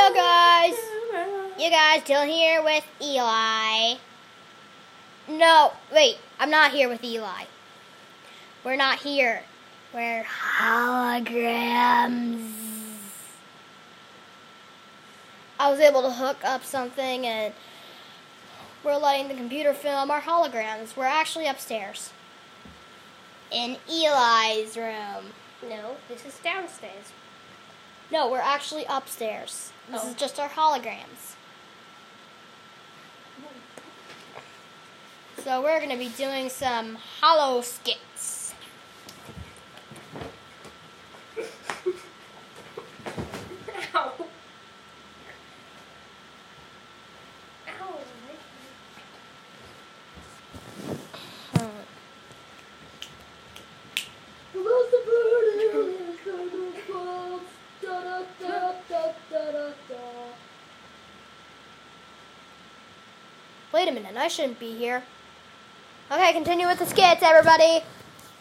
Yo guys, you guys still here with Eli? No, wait, I'm not here with Eli. We're not here. We're holograms. I was able to hook up something and we're letting the computer film our holograms. We're actually upstairs. In Eli's room. No, this is downstairs. No, we're actually upstairs. This Oh. is just our holograms. So we're going to be doing some holo skits. Wait a minute, I shouldn't be here. Okay, continue with the skits, everybody.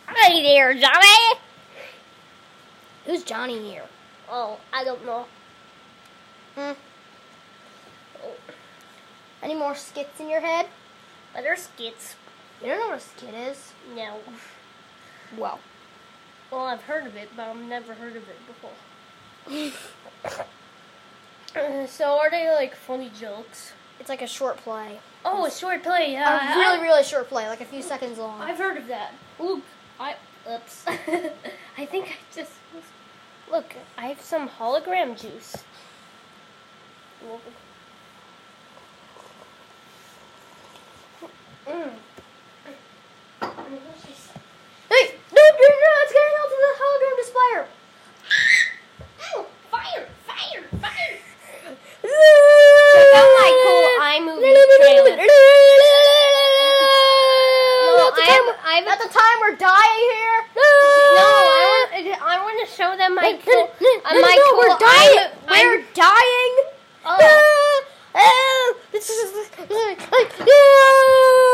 Hi there, Johnny. Who's Johnny here? Oh, I don't know. Hmm. Any more skits in your head? Other skits? You don't know what a skit is? No. Well, Well, I've heard of it, but I've never heard of it before. Uh, so, are they like funny jokes? It's like a short play. Oh, a short play. Yeah, a really, really short play, like a few seconds long. I've heard of that. Look, I oops. I think I just look. I have some hologram juice. I at the time we're dying here. No, I want, I want to show them my cool. Uh, my no, cool. We're dying. I'm, I'm, we're dying.